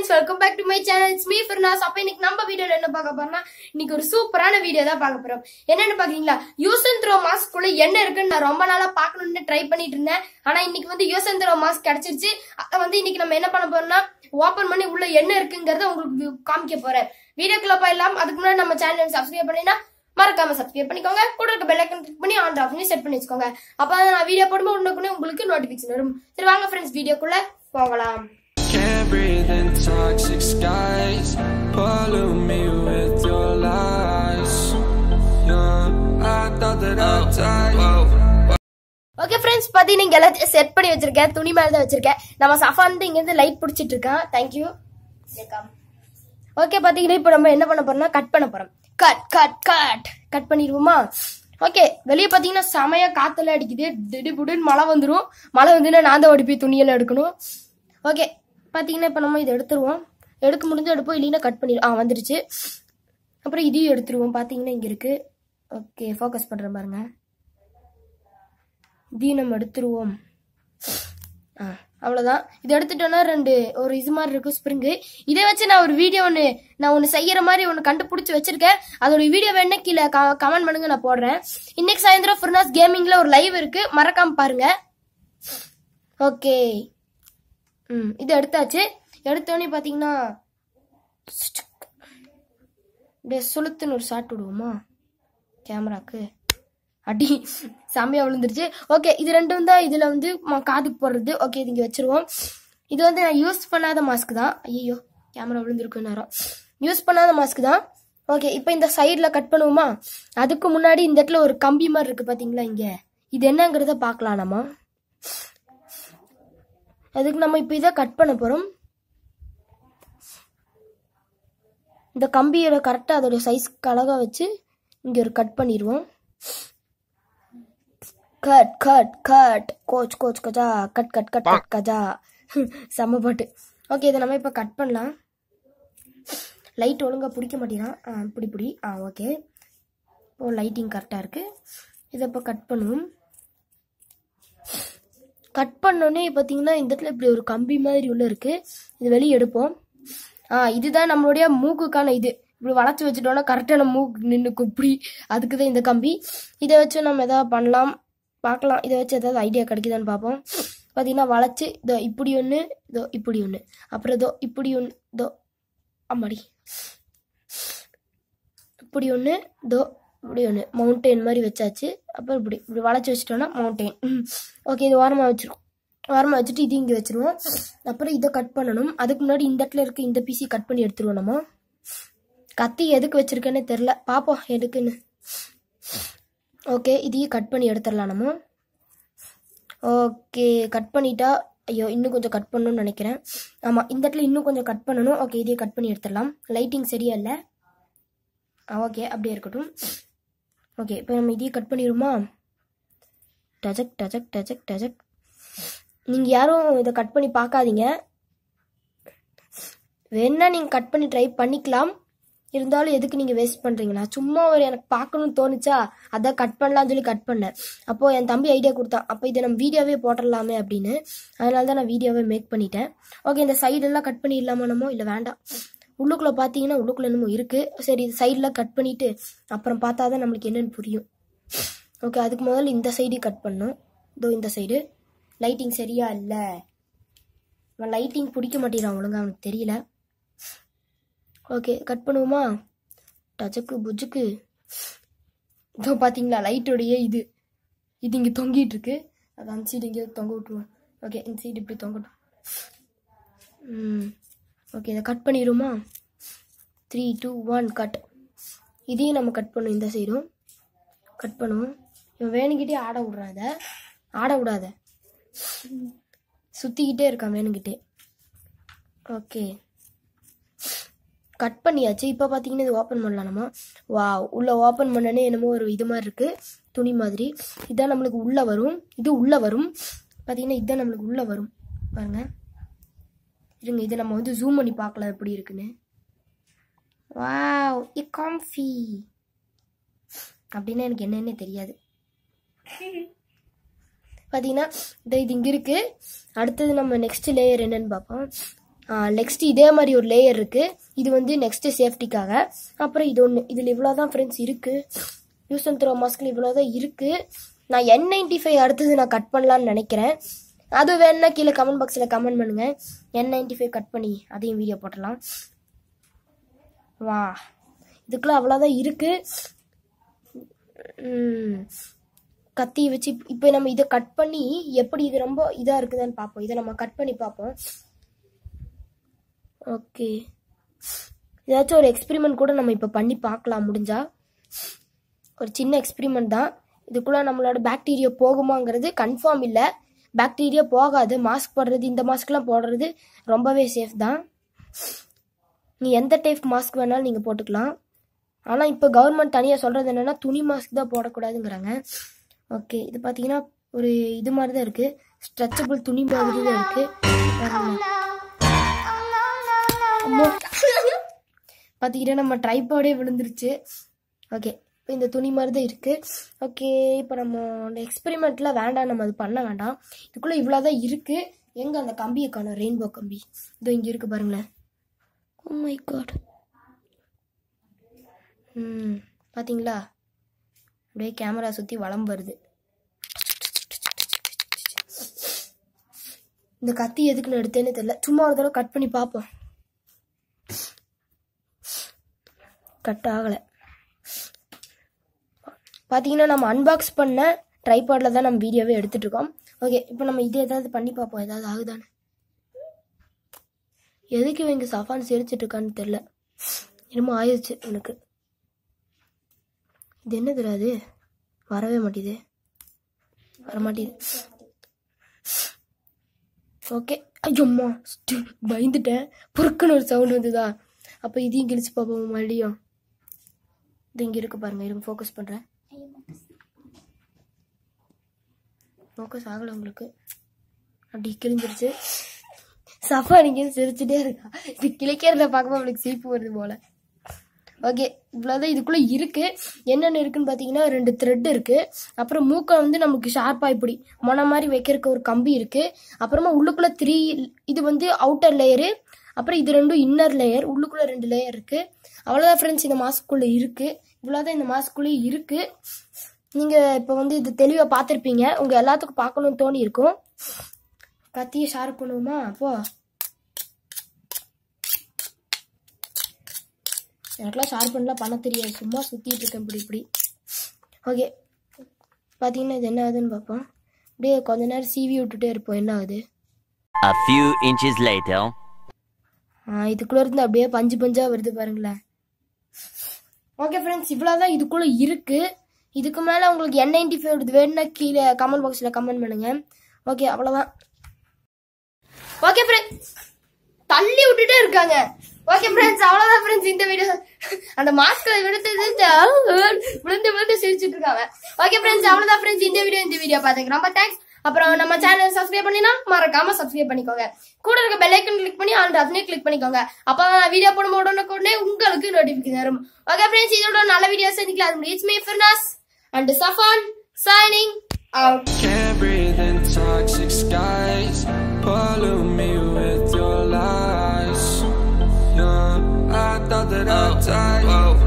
Friends welcome back to my channel it's me Firnas அப்போ இன்னைக்கு நம்ம வீடியோல என்ன பார்க்க போறோம்னா இன்னைக்கு ஒரு சூப்பரான வீடியோ தான் பார்க்க போறோம். என்னன்னு பாக்கீங்களா? யூஸ் அண்ட் த்ரோ மாஸ்க்குள்ள என்ன இருக்குன்னு நான் ரொம்ப நாளா பார்க்கணும்னு ட்ரை பண்ணிட்டு இருந்தேன். ஆனா இன்னைக்கு வந்து யூஸ் அண்ட் த்ரோ மாஸ்க் கிடைச்சிருச்சு. அதை வந்து இன்னைக்கு நம்ம என்ன பண்ண போறோம்னா ஓபன் பண்ணி உள்ள என்ன இருக்குங்கிறத உங்களுக்கு காமிக்க போறேன். வீடியோக்குள்ள போயிடலாம். அதுக்கு முன்னாடி நம்ம சேனல் சப்ஸ்கிரைப் பண்ணினா மறக்காம சப்ஸ்கிரைப் பண்ணிக்கோங்க. கூட இருக்க பெல் ஐக்கன் கிளிக் பண்ணி ஆன் ஆஃப் பண்ணி செட் பண்ணி வச்சுக்கோங்க. அப்போ நான் வீடியோ போடும்போது உடனே உங்களுக்கு நோட்டிபிகேஷன் வரும். சரி வாங்க ஃப்ரெண்ட்ஸ் வீடியோக்குள்ள போகலாம். In toxic skies. Pollute me with your lies. Yeah, I thought that I'd die. Okay friends பாத்தீங்கன்னா இங்க எல்லாத்தையும் செட் பண்ணி வச்சிருக்கேன். துணி மேல தான் வச்சிருக்கேன். நம்ம சஃபா வந்து இங்க இருந்து லைட் பிடிச்சிட்டு இருக்கான் தேங்க்யூ ஓகே பாத்தீங்கன்னா இப்போ நம்ம என்ன பண்ண போறோம்னா கட் பண்ண போறோம். கட் கட் கட் கட் பண்ணிடுவோமா? ஓகே வெளியே பாத்தீங்கன்னா செமையா காத்தெல்லாம் அடிக்குது. திடீர்னு மழை வந்துடும் மழை வந்துன்னா நான் தான் ஓடி போய் துணியெல்லாம் எடுக்கணும். ஓகே பார்த்தீங்கன்னா இப்போ நம்ம இதை எடுத்துருவோம். எடுக்க முடிஞ்சு எடுப்போம் இல்லைன்னா கட் பண்ணிடும் ஆ வந்துருச்சு. அப்புறம் இதையும் எடுத்துருவோம். பார்த்தீங்கன்னா இங்கே இருக்குது ஓகே ஃபோக்கஸ் பண்ணுற பாருங்க. இதையும் நம்ம எடுத்துருவோம். ஆ அவ்வளோதான் இது எடுத்துட்டோன்னா ரெண்டு ஒரு இது மாதிரி இருக்கும் ஸ்ப்ரிங்கு இதை வச்சு நான் ஒரு வீடியோ ஒன்று நான் ஒன்று செய்கிற மாதிரி ஒன்று கண்டுபிடிச்சி வச்சிருக்கேன். அதோட வீடியோ வேணா கீழே கமெண்ட் பண்ணுங்க நான் போடுறேன். இன்னைக்கு சாயந்தரம் ஃபுர்னாஸ் கேமிங்கில் ஒரு லைவ் இருக்குது மறக்காமல் பாருங்கள் ஓகே ம் இது எடுத்தாச்சு. எடுத்தோடனே பார்த்தீங்கன்னா அப்படியே சுளுத்துன்னு ஒரு ஷாட் விடுவோமா? கேமராக்கு. அடி செம்மையா விழுந்துருச்சு. ஓகே இது ரெண்டும் தான் இதில் வந்து காதுக்கு போடுறது. ஓகே இது இங்கே வச்சிருவோம். இது வந்து நான் யூஸ் பண்ணாத மாஸ்க் தான். ஐயோ கேமரா விழுந்திருக்கு நேரம். யூஸ் பண்ணாத மாஸ்க் தான். ஓகே இப்போ இந்த சைடில் கட் பண்ணுவோமா? அதுக்கு முன்னாடி இந்த இடத்துல ஒரு கம்பி மாதிரி இருக்குது பார்த்தீங்களா இங்கே? இது என்னங்கிறத பார்க்கலாம் நம்ம அதுக்கு நம்ம இப்போ இதை கட் பண்ண போகிறோம் இந்த கம்பியோட கரெக்டாக அதோட சைஸ்க்கு அழகாக வச்சு இங்கே ஒரு கட் பண்ணிடுவோம். கட் கட் கட் கோச் கோச் கஜா. கட் கட் கட் கட் கஜா. செம்ம பாட்டு. ஓகே இதை நம்ம இப்போ கட் பண்ணலாம். லைட் ஒழுங்காக பிடிக்க மாட்டேங்கிறான் ஆ பிடி பிடி. ஆ ஓகே ஓ லைட்டிங் கரெக்டாக இருக்குது இதை இப்போ கட் பண்ணுவோம். கட் பண்ணோடனே பார்த்தீங்கன்னா இந்த இடத்துல இப்படி ஒரு கம்பி மாதிரி உள்ள இருக்கு. இது வெளியே எடுப்போம். ஆ இதுதான் நம்மளுடைய மூக்குக்கான இது. இப்படி வளைச்சி வச்சுட்டோம்னா கரெக்டாக நம்ம மூக்கு நின்று இப்படி அதுக்கு தான் இந்த கம்பி. இதை வச்சு நம்ம எதாவது பண்ணலாம். பார்க்கலாம். இதை வச்சு எதாவது ஐடியா கிடைக்குதான்னு பார்ப்போம். பார்த்தீங்கன்னா வளைச்சி இதோ இப்படி ஒன்று இதோ இப்படி ஒன்று அப்புறம் இதோ இப்படி ஒன்று இதோ அம்மாடி. இப்படி ஒன்று இதோ இப்படி ஒன்று மவுண்டெயின் மாதிரி வச்சாச்சு. அப்புறம் இப்படி இப்படி வளைச்சி வச்சிட்டோம்னா மவுண்டெயின் ஓகே இது ஓரமாக வச்சுருக்கோம். ஓரமாக வச்சுட்டு இது இங்கே வச்சிருவோம். அப்புறம் இதை கட் பண்ணணும். அதுக்கு முன்னாடி இந்த இடத்துல இருக்க இந்த பீசி கட் பண்ணி எடுத்துருவோம் நம்ம. கத்தி எதுக்கு வச்சுருக்கேன்னு தெரில பார்ப்போம் எதுக்குன்னு. ஓகே இதையும் கட் பண்ணி எடுத்துடலாம் நம்ம. ஓகே கட் பண்ணிட்டா ஐயோ இன்னும் கொஞ்சம் கட் பண்ணணும்னு நினைக்கிறேன். ஆமாம் இந்த இடத்துல இன்னும் கொஞ்சம் கட் பண்ணணும். ஓகே இதையே கட் பண்ணி எடுத்துடலாம். லைட்டிங் சரியா இல்லை. ஓகே அப்படியே இருக்கட்டும். ஓகே இப்போ நம்ம இதையே கட் பண்ணிடுமா டஜக் டஜக் டஜக் டஜக். நீங்கள் யாரும் இதை கட் பண்ணி பார்க்காதீங்க. வேணா நீங்கள் கட் பண்ணி ட்ரை பண்ணிக்கலாம். இருந்தாலும் எதுக்கு நீங்கள் வேஸ்ட் பண்ணுறீங்க நான் சும்மா ஒரு எனக்கு பார்க்கணும்னு தோணுச்சா? அதான் கட் பண்ணலாம்னு சொல்லி கட் பண்ணேன். அப்போது என் தம்பி ஐடியா கொடுத்தான் அப்போ இதை நம்ம வீடியோவே போட்டுடலாமே அப்படின்னு. அதனால தான் நான் வீடியோவே மேக் பண்ணிட்டேன். ஓகே இந்த சைடெல்லாம் கட் பண்ணிடலாமா நம்ம இல்லை வேண்டாம். உள்ளுக்குள்ளே பார்த்தீங்கன்னா உள்ளுக்குள்ளே என்னமோ இருக்குது சரி சைடில் கட் பண்ணிவிட்டு அப்புறம் பார்த்தா தான் நம்மளுக்கு என்னென்னு புரியும். ஓகே அதுக்கு முதல்ல இந்த சைடு கட் பண்ணோம் இதோ இந்த சைடு லைட்டிங் சரியா இல்லை. அவன் லைட்டிங் பிடிக்க மாட்டேறான் ஒழுங்காக அவனுக்கு தெரியல. ஓகே கட் பண்ணுவோமா? டஜக்கு புஜுக்கு இதோ பார்த்தீங்களா லைட்டோடைய இது. இது இங்கே தொங்கிட்டு இருக்கு. அது அந்த சைடு எங்கேயாவது தொங்க விட்டுருவோம். ஓகே இந்த சைடு இப்படி தொங்கட்டும். ம். ஓகே இதை கட் பண்ணிடுமா த்ரீ டூ ஒன் கட் இதையும் நம்ம கட் பண்ணும் இந்த சைடும் கட் பண்ணுவோம். இவன் வேணுங்கிட்டே ஆட விட்றான் ஆட விடாத. சுற்றிக்கிட்டே இருக்கான் வேணுங்கிட்டே. ஓகே கட் பண்ணியாச்சு. இப்போ பார்த்தீங்கன்னா இது ஓப்பன் பண்ணலாம்? நம்ம வா உள்ளே ஓப்பன் பண்ணனே என்னமோ ஒரு இது மாதிரி இருக்குது துணி மாதிரி. இதான் நம்மளுக்கு உள்ளே வரும். இது உள்ளே வரும். பார்த்தீங்கன்னா இதுதான் நம்மளுக்கு உள்ளே வரும். பாருங்கள் இருங்க இதை நம்ம வந்து ஜூம் பண்ணி பார்க்கலாம் எப்படி இருக்குன்னு. வாவ் இ காம்ஃபி அப்படின்னா எனக்கு என்னென்னே தெரியாது. பார்த்தீங்கன்னா இது இங்கே இருக்குது அடுத்தது நம்ம நெக்ஸ்ட் லேயர் என்னன்னு பார்ப்போம். நெக்ஸ்ட் இதே மாதிரி ஒரு லேயர் இருக்குது இது வந்து நெக்ஸ்ட் சேஃப்டிக்காக அப்புறம் இது ஒன்று இதில் இவ்வளோ தான் ஃப்ரெண்ட்ஸ் இருக்குது யூஸ் அண்ட் த்ரோ மாஸ்கில் இவ்வளோ தான் இருக்குது நான் என் நைன்டி ஃபைவ் அடுத்தது நான் கட் பண்ணலான்னு நினைக்கிறேன். அது வேணுன்னா கீழே கமெண்ட் பாக்ஸில் கமெண்ட் பண்ணுங்க. என் நைன்டி ஃபைவ் கட் பண்ணி அதையும் வீடியோ போட்டலாம் வா. இதுக்குள்ள அவ்வளோதான் இருக்கு. கத்தி வச்சு இப்போ நம்ம இதை கட் பண்ணி எப்படி இது ரொம்ப இதாக இருக்குதான்னு பார்ப்போம். இதை நம்ம கட் பண்ணி பார்ப்போம். ஓகே. ஏதாச்சும் ஒரு எக்ஸ்பிரிமெண்ட் கூட நம்ம இப்போ பண்ணி பார்க்கலாம். முடிஞ்சா. ஒரு சின்ன எக்ஸ்பிரிமெண்ட் தான். இதுக்குள்ளே நம்மளோட பாக்டீரியா போகுமாங்கிறது கன்ஃபார்ம் இல்லை. பாக்டீரியா போகாது. மாஸ்க் போடுறது இந்த மாஸ்க்லாம் போடுறது ரொம்பவே சேஃப் தான். நீ எந்த டைப் மாஸ்க் வேணாலும் நீங்கள் போட்டுக்கலாம். ஆனால் இப்போ கவர்மெண்ட் தனியாக சொல்கிறது என்னென்னா துணி மாஸ்க் தான் போடக்கூடாதுங்கிறாங்க. ஓகே இது பார்த்தீங்கன்னா ஒரு இது மாதிரி தான் இருக்குது ஸ்ட்ரெச்சபிள் துணி மாதிரி தான் இருக்குது பார்த்தீங்கன்னா நம்ம ட்ரைபாடே விழுந்துருச்சு. ஓகே இப்போ இந்த துணி மாதிரி தான் இருக்குது ஓகே இப்போ நம்ம எக்ஸ்பெரிமெண்ட்டில் வேண்டாம் நம்ம அது பண்ண வேண்டாம். இதுக்குள்ளே இவ்வளோ தான் இருக்குது எங்கே அந்த கம்பியை காணும்? ரெயின்போ கம்பி. இதோ இங்கே இருக்குது பாருங்களேன். ஓ மை காட் ம் பார்த்தீங்களா அப்படியே கேமரா சுற்றி வளம் வருது. இந்த கத்தி எதுக்கு எடுத்தேன்னு தெரியல. சும்மா ஒரு தடவை கட் பண்ணி பார்ப்போம். கட் ஆகலை. பார்த்தீங்கன்னா நம்ம அன்பாக்ஸ் பண்ண ட்ரைபாடில் தான் நம்ம வீடியோவே எடுத்துகிட்ருக்கோம் ஓகே இப்போ நம்ம இது ஏதாவது பண்ணி பார்ப்போம். ஏதாவது ஆகுதானே எதுக்கு இவங்க சஃபான் சிரிச்சிட்டு இருக்கான்னு தெரில என்னமோ ஆயிடுச்சு எனக்கு. இது என்ன தெரியாது வரவே மாட்டேது வரமாட்டேது ஓகே ஐயோம்மா ஸ்டி- பயந்துட்டேன். பொறுக்குன்னு ஒரு சவுண்ட் வந்துதா? அப்போ இதையும் கிழிச்சு பார்ப்போம் மறுபடியும்? இது இங்கே இருக்கு பாருங்க இருங்க ஃபோக்கஸ் பண்ணுறேன் ஃபோக்கஸ் ஆகலை உங்களுக்கு. அப்படி கிழிஞ்சிருச்சு. சஃபா நீங்கள் சிரிச்சுட்டே இருக்கா? இது கிளிக்கிறத பார்க்கும்போது அவளுக்கு சிரிப்பு வருது போல. ஓகே இவ்வளோதான் இதுக்குள்ளே இருக்கு. என்னென்ன இருக்குன்னு பார்த்தீங்கன்னா ரெண்டு த்ரெட் இருக்கு. அப்புறம் மூக்கை வந்து நமக்கு ஷார்ப்பாக இப்படி மொன மாதிரி வைக்கிறதுக்கு ஒரு கம்பி இருக்கு. அப்புறமா உள்ளுக்குள்ள த்ரீ இது வந்து அவுட்டர் லேயரு அப்புறம் இது ரெண்டும் இன்னர் லேயர் உள்ளுக்குள்ள ரெண்டு லேயர் இருக்கு. அவ்வளோதான் ஃப்ரெண்ட்ஸ் இந்த மாஸ்க்குள்ளே இருக்கு. இவ்வளோதான் இந்த மாஸ்க்குள்ளே இருக்கு. நீங்கள் இப்போ வந்து இது தெளிவாக பார்த்துருப்பீங்க. உங்கள் எல்லாத்துக்கும் பார்க்கணும்னு தோணி இருக்கும் கத்தியை ஷார்ப் பண்ணுவோமா? அப்போ எனக்குலாம் ஷார்ப் பண்ணலாம்? பண்ண தெரியாது. சும்மா சுற்றிட்டு இருக்கேன். இப்படி இப்படி. ஓகே பார்த்தீங்கன்னா இது என்ன ஆகுதுன்னு பார்ப்போம். அப்படியே கொஞ்ச நேரம் சீவி விட்டுட்டே இருப்போம். என்ன ஆகுது? A few inches later. இதுக்குள்ள இருந்து அப்படியே பஞ்சு பஞ்சா வருது பாருங்களேன். ஓகே ஃப்ரெண்ட்ஸ் இவ்வளோதான் இதுக்குள்ளே இருக்குது இதுக்கு மேலே உங்களுக்கு என் நைன்டி ஃபைவ் வேணும்னா கீழே கமெண்ட் பாக்ஸில் கமெண்ட் பண்ணுங்கள் ஓகே அவ்வளோதான் ஓகே ஃப்ரெண்ட்ஸ் தள்ளி விட்டுட்டே இருக்காங்க. ஓகே ஃப்ரெண்ட்ஸ் அவ்வளோதான் ஃப்ரெண்ட்ஸ் இந்த வீடியோ அந்த மாஸ்கை விழுந்து விழுந்து விழுந்து சிரிச்சிட்டு இருக்காங்க. ஓகே ஃப்ரெண்ட்ஸ் அவ்வளோதான் ஃப்ரெண்ட்ஸ் இந்த வீடியோ இந்த வீடியோ பார்த்துக்கு ரொம்ப தேங்க்ஸ் அப்புறம் நம்ம சேனல் சப்ஸ்கிரைப் பண்ணினா மறக்காம சப்ஸ்கிரைப் பண்ணிக்கோங்க கூட இருக்க பெல் ஐக்கன் கிளிக் பண்ணி ஆல் அதனே கிளிக் பண்ணிக்கோங்க அப்போ நான் வீடியோ போடும் உடனே உடனே உங்களுக்கு நோட்டிஃபிகேஷன் வரும் ஓகே ஃப்ரெண்ட்ஸ் இதோட நல்ல வீடியோ சந்திக்கலாம் it's me Firnas and Safan signing out Can't breathe in toxic skies. Pollute me with your lies. Yeah, I thought that I'd die.